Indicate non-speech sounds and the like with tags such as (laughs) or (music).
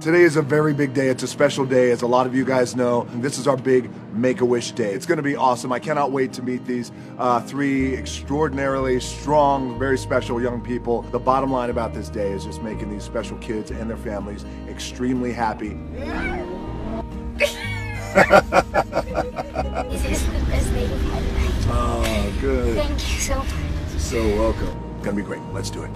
Today is a very big day. It's a special day, as a lot of you guys know. This is our big Make a Wish Day. It's going to be awesome. I cannot wait to meet these uh, three extraordinarily strong, very special young people. The bottom line about this day is just making these special kids and their families extremely happy. (laughs) This is the best day of my life. Oh, good. Thank you so much. So welcome. It's Gonna be great. Let's do it.